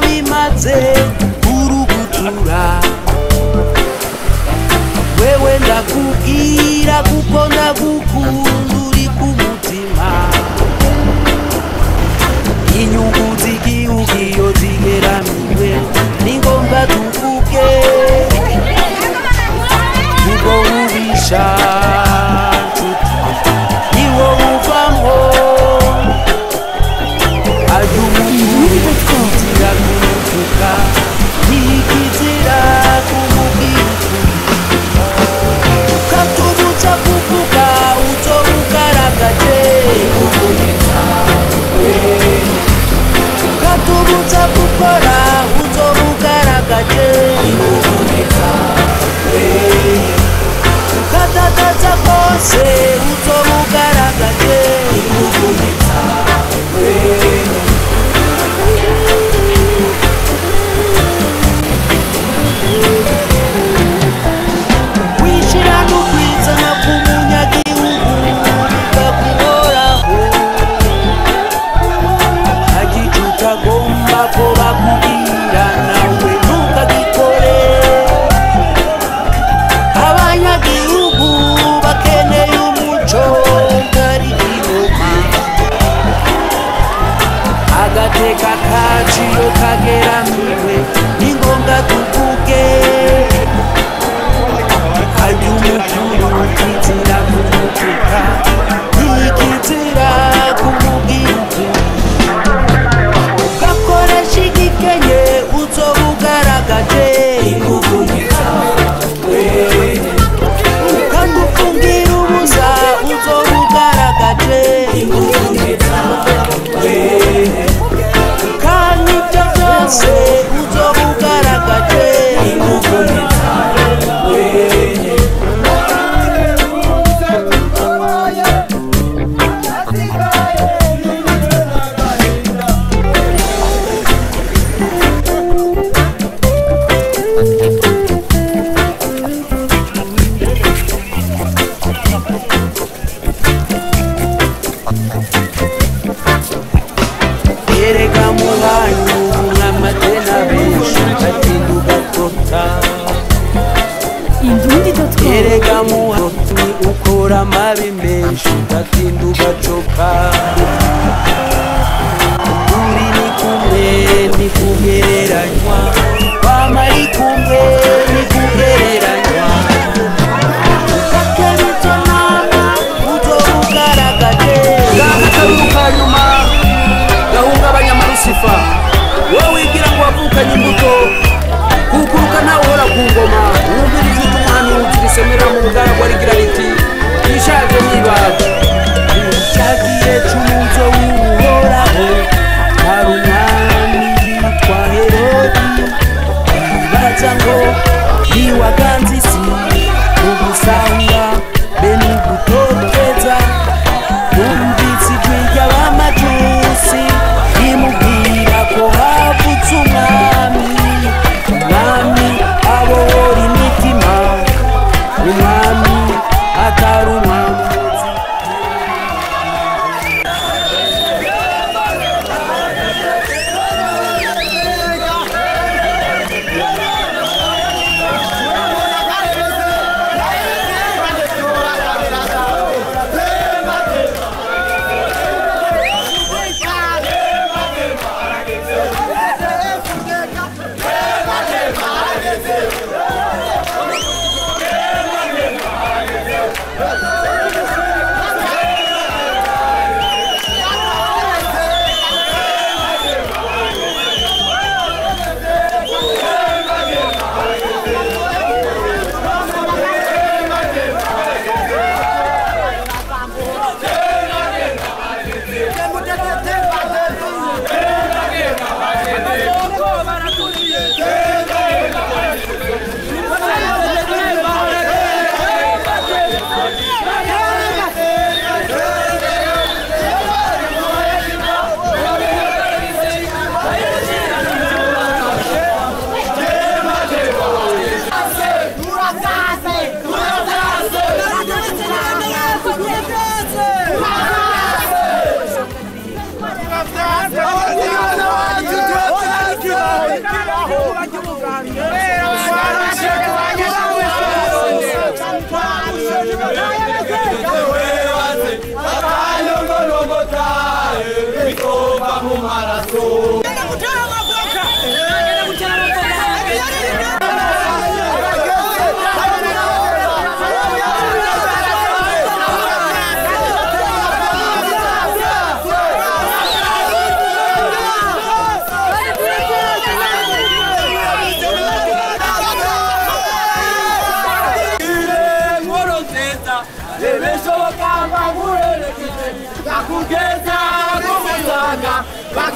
bimaze kurugutura wewe ndakubwira kuko ndagukunda Mvura mabi menshi ndatinduka choka Kuri ni kumwe ni kugereranywa Kwama ari kumwe ni kugereranywa Ukakeruta mama utorukaragate. Ganga karuka nyuma gahungabanya marusifa Wowe wigira ngo wavukanye imbuto kukuruka nawe uhora ku ngoma wumvira ibyo umwana wumvira isomera mu bugara bwo arigira riti Richard de Mibad.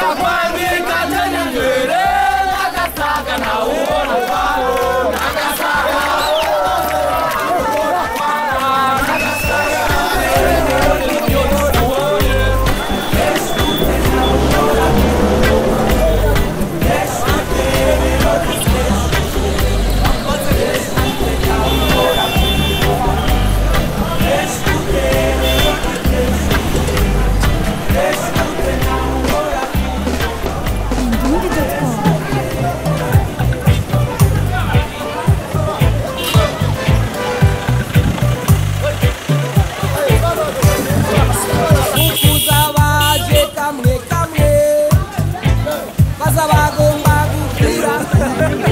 Capaz de cantar. Thank you.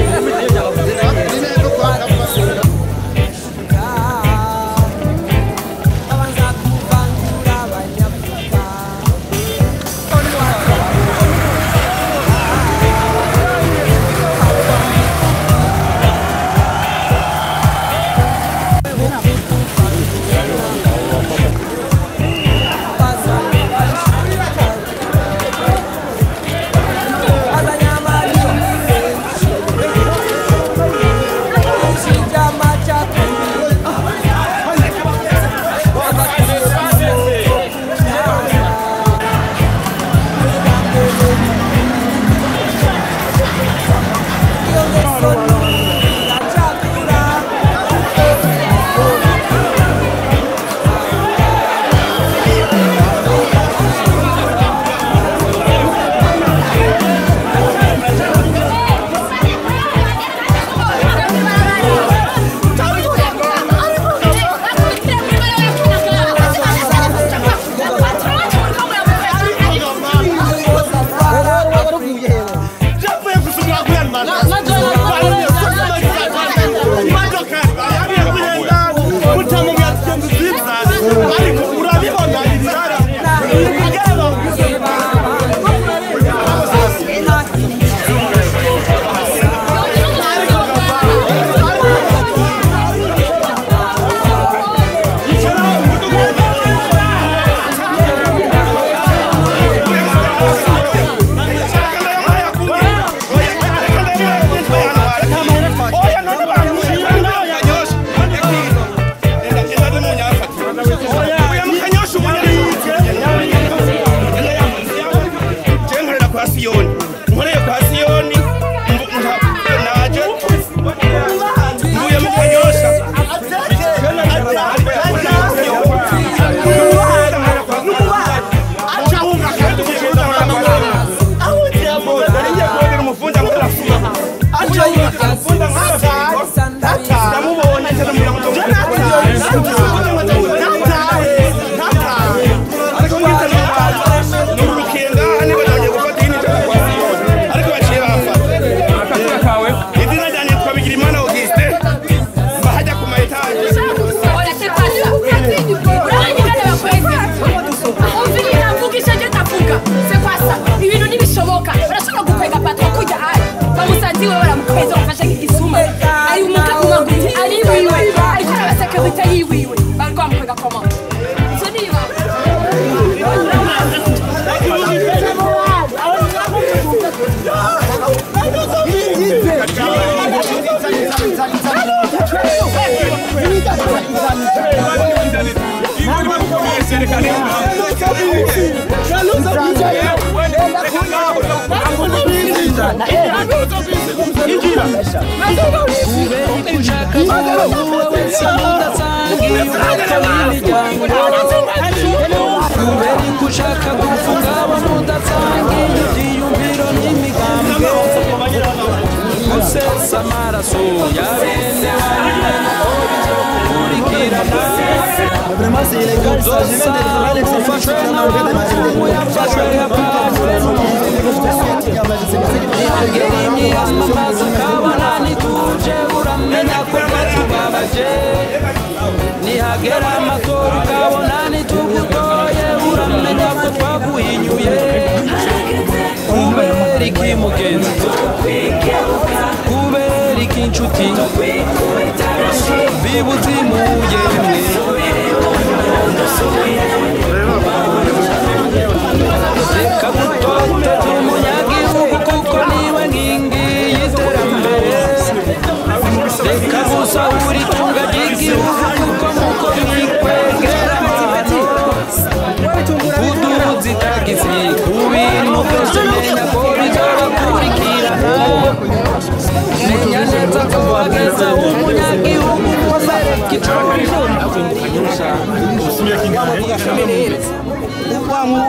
Kubera kushaka kuvuga abo mudasangiye ibyiyumviro n'imigambwe gusesa amaraso ya bene kurikirana uzosanga ufashwe n'amacumu yafashwe yapfashwe ntihagere imyiyamamaza ukabona nituje uramenya ko batubabaje nihagera amatora ukabona nitugutoye uramenya ko twaguhinyuye kubera iki mugenzi iki inshuti bibuzimuye mwe reka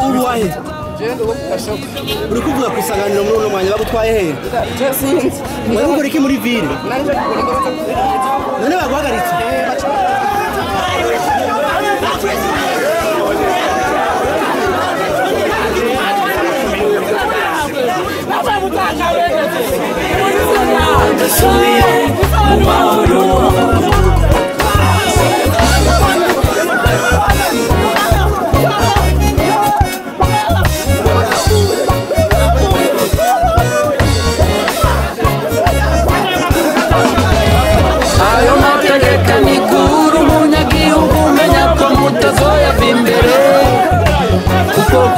uruwahe uri kuvuga ku isanganiro muri uno mwanya bagutwaye hehe gukora iki muri vile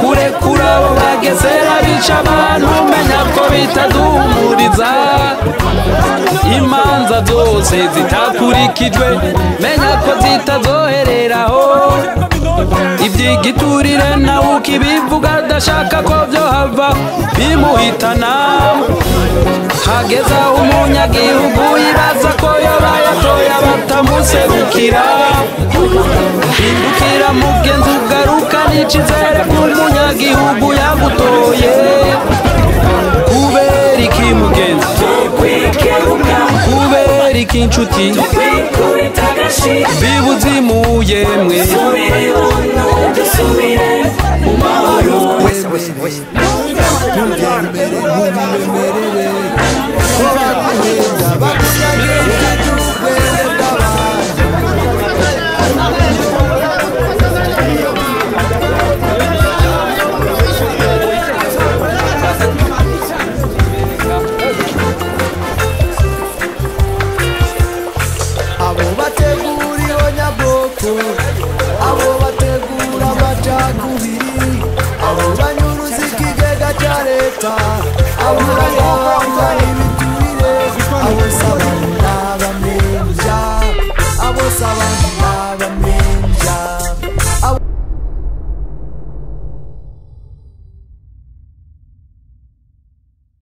kurekura abo bagesera bica abantu umenya ko bitaduhumuriza imanza zose zitakurikijwe menya ko zitazohereraho. Ibyigiturire nawe ukibivuga adashaka ko byo hava bimuhitana. Hageze aho umunyagihugu yibaza ko yabaye atoya batamuserukira hindukira mugenzi ugaruka n'icizere ku munyagihugu yagutoye. Kubera iki mugenzi? Kubera iki inshuti bibuzimuye mwe. Abo bato abo bategula batakubiri abo banyuruziki gegataleta abulayaanga ebitulire abosaba nabamenja abosaba